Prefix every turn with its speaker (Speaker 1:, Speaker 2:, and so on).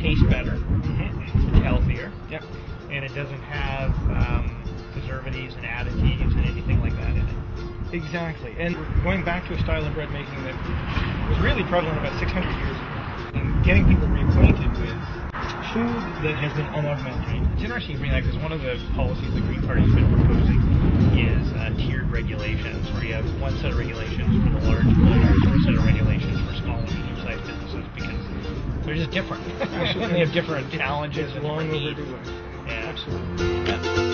Speaker 1: tastes better. Mm-hmm. It's healthier. Yep. And it doesn't have um, preservatives and additives and anything like that in it.
Speaker 2: Exactly. And going back to a style of bread making that was really prevalent about 600 years ago, and getting people reacquainted with food that has been unaugmented.
Speaker 1: It's interesting to me, that because one of the policies the Green Party's been proposing is uh, tiered regulations, where you have one set of regulations for the they're just different. they have different challenges and different needs.
Speaker 2: Absolutely.
Speaker 1: Yeah.